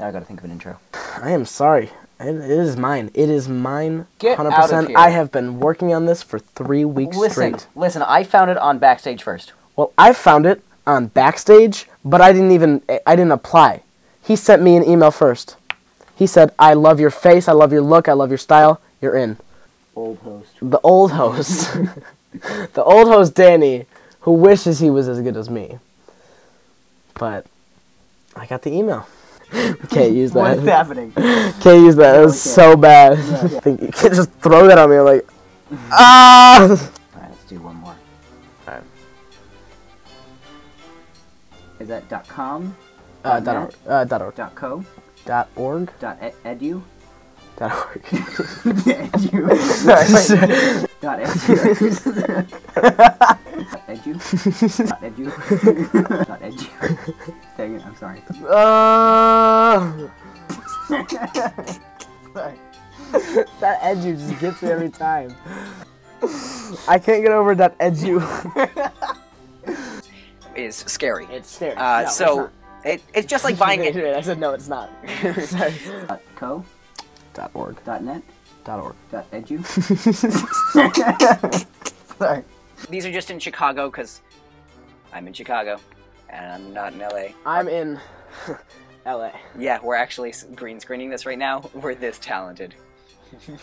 Now I gotta think of an intro. I am sorry. It is mine. It is mine. Get out of here. I have been working on this for three weeks Listen, straight. listen. I found it on Backstage first. Well, I found it on Backstage, but I didn't even I didn't apply. He sent me an email first. He said, "I love your face. I love your look. I love your style. You're in." Old host. The old host, the old host Danny, who wishes he was as good as me. But I got the email. Can't use that. What's happening? Can't use that. It was so bad. I think you can't just throw that on me. Like, ah. All right, let's do one more. Alright. Is that dot .com, Uh, dot org. Uh, dot org. dot .co, Dot org. dot e- edu, Dot org. edu, sorry, dot edu, dot edu, dot edu, dot edu. Dang it, I'm sorry. Uh, Sorry. that edu just gets me every time. I can't get over that edu. is scary. It's scary. Uh, No, so not. it, it's just like buying it. I said no, it's not. Sorry. Dot .co, Dot org. dot .net, Dot org. dot .edu. sorry. These are just in Chicago because I'm in Chicago and I'm not in LA. I'm in L.A. Yeah, we're actually green screening this right now. We're this talented.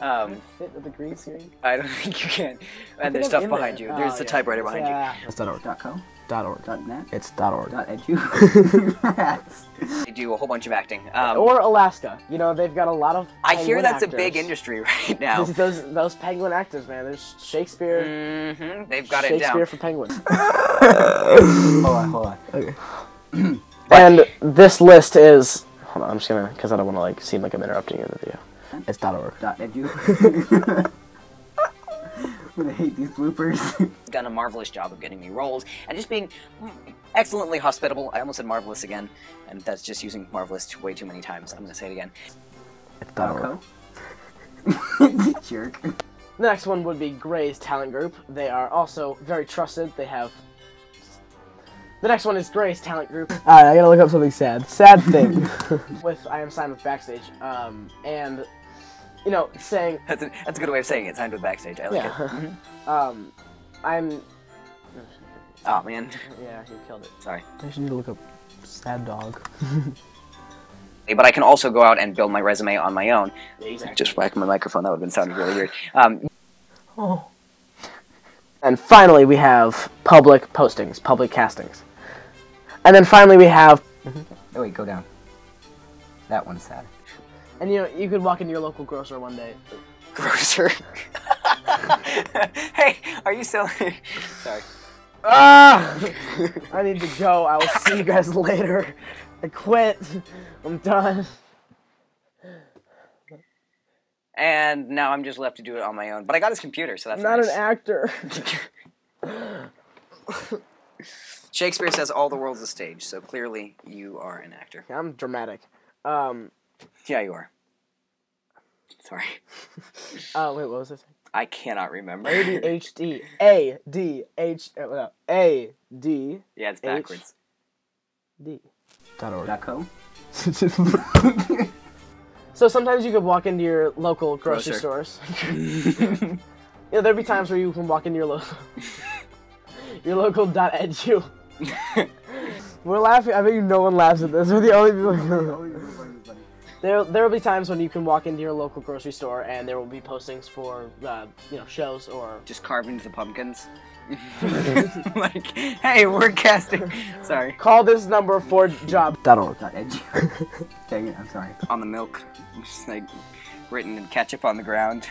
um, Fit with the green screen. I don't think you can. And there's stuff behind there. you. There's Oh, the yeah. typewriter behind you. Yeah. It's dot org. Dot .co, Dot org. dot .net, It's dot org. dot .edu. They do a whole bunch of acting. Um, or Alaska. You know, they've got a lot of. I hear penguin that's a big industry right now. those those penguin actors, man. There's Shakespeare. hmm They've got it down. Shakespeare for penguins. hold on, hold on. Okay. and this list is. Hold on, I'm just gonna because I don't want to like seem like I'm interrupting you in the video. It's dot org. Dot .edu. I'm gonna hate these bloopers. done a marvelous job of getting me roles and just being excellently hospitable. I almost said marvelous again, and that's just using marvelous way too many times. I'm gonna say it again. It's dot Dot org. .co. Jerk. The next one would be Gray's Talent Group. They are also very trusted. They have. The next one is Gray's Talent Group. Alright, I gotta look up something sad. Sad thing. with I am Simon Backstage. Um, and, you know, saying, That's a, that's a good way of saying it. Signed with backstage. I like it. yeah. um, I'm. Oh man, Yeah, you killed it. sorry. I actually need to look up sad dog. But I can also go out and build my resume on my own. Exactly. Just whack my microphone. That would have been sounding really weird. Um, Oh. And finally, we have public postings, public castings. And then finally, we have. Oh wait, go down. That one's sad. And you know, you could walk into your local grocer one day. grocer. hey, are you selling? Sorry. Ah! I need to go. I will see you guys later. I quit. I'm done. And now I'm just left to do it on my own. But I got his computer, so that's I'm not nice. an actor. Shakespeare says all the world's a stage, so clearly you are an actor. I'm dramatic. Um. Yeah, you are. Sorry. Oh wait, what was this? I cannot remember. ADHD. A D H. uh, no, A D yeah, it's backwards. D. Dot org. Dot com. So sometimes you could walk into your local grocery Grocer. stores. yeah, there'd be times where you can walk into your local your local dot edu. We're laughing. I bet you no one laughs at this. We're the only people. There, there will be times when you can walk into your local grocery store and there will be postings for, uh, you know, shows or. Just into the pumpkins. like, hey, we're casting. Sorry. Call this number for job. Org. .edu. Dang it, I'm sorry. On the milk. Just like written in ketchup on the ground.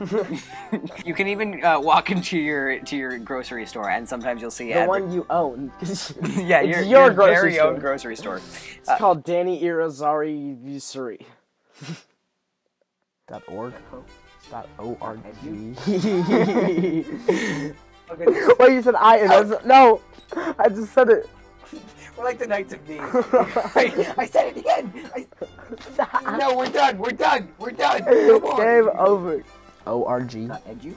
you can even uh, walk into your to your grocery store, and sometimes you'll see The adver- one you own. yeah, it's your, your your grocery very store. own grocery store. It's called Danny Irizarry Visuri. Dot org. Dot O R G. Wait, you said I and that's- no, I just said it. We're like the Knights of B. I, I said it again. I, no, we're done. We're done. We're done. No more. Game over. O R G. .edu.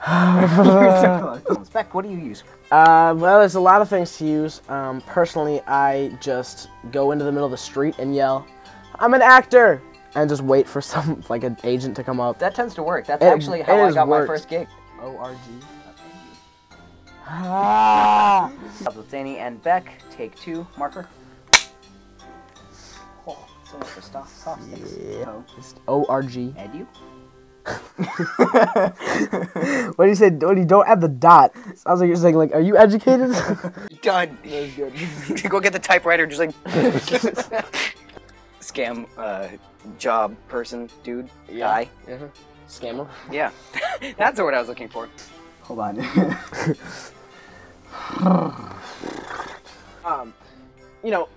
Spec, what do you use? Uh, well, there's a lot of things to use. Um, personally, I just go into the middle of the street and yell, "I'm an actor," and just wait for some like an agent to come up. That tends to work. That's It- actually how I got my first gig. O R G. Ah. Danny and Beck, take two, marker. Oh, so much for sticks. Yeah. O R G. And you? What do you say? What do you don't add the dot? Sounds like you're saying like, are you educated? Done. That's good. Go get the typewriter, just like scam uh, job person, dude, guy. Uh-huh. Scammer. Yeah, that's the word I was looking for. Hold on. Um, you know,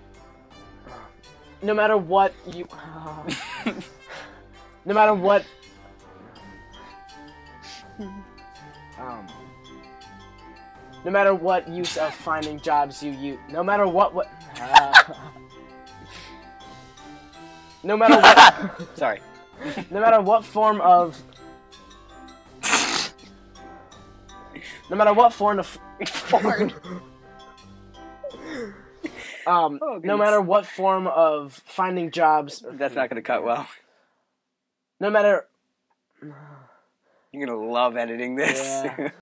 no matter what you, no matter what, um, no matter what use of finding jobs you use, no matter what what, no matter what, Sorry. no matter what form of, no matter what form of, Form. um, Oh, no matter what form of finding jobs, That's not gonna cut well. no matter You're gonna love editing this. Yeah.